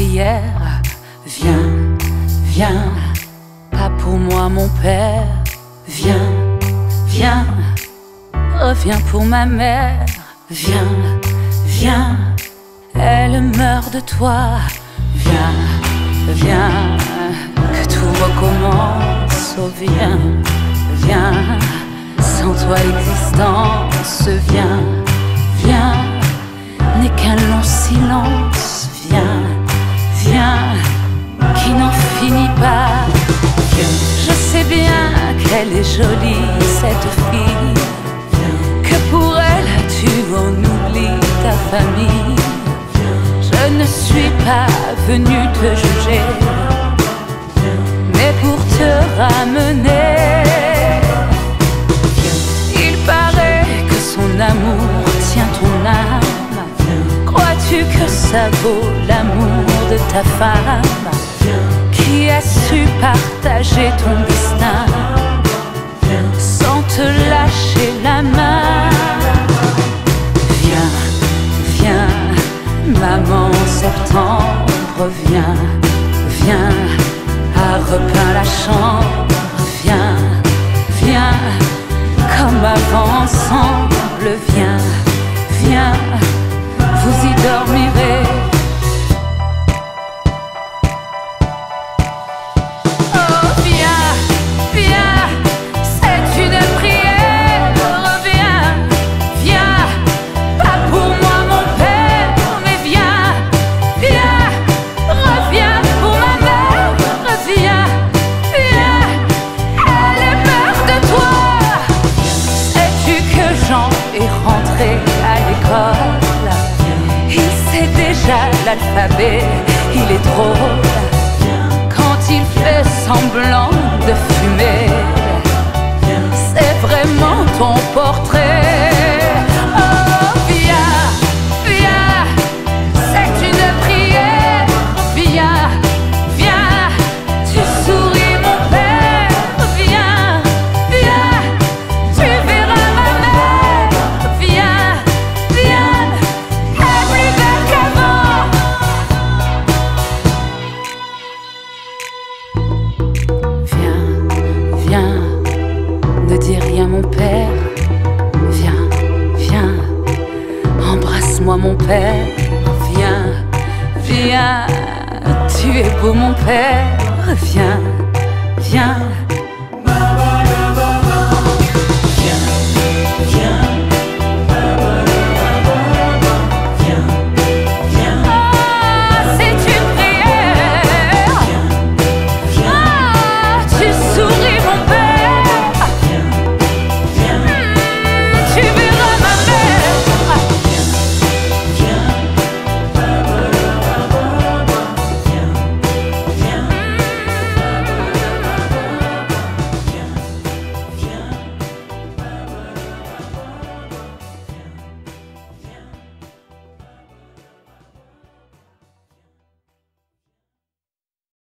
Viens, viens, pas pour moi mon père. Viens, viens, reviens pour ma mère. Viens, viens, elle meurt de toi. Viens, viens, que tout recommence. Oh, viens, viens, sans toi l'existence. Viens, viens, qu'elle est jolie, cette fille. Que pour elle, tu en oublies ta famille. Je ne suis pas venu te juger, mais pour te ramener. Il paraît que son amour tient ton âme. Crois-tu que ça vaut l'amour de ta femme? Qui a su partager ton septembre, viens, viens, à repeint la chambre, viens, viens, comme avant ensemble, l'alphabet, il est drôle quand il fait semblant de fumer. C'est vraiment ton portrait. Mon père. Viens, viens, tu es beau mon père. Viens, viens,